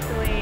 sparkling.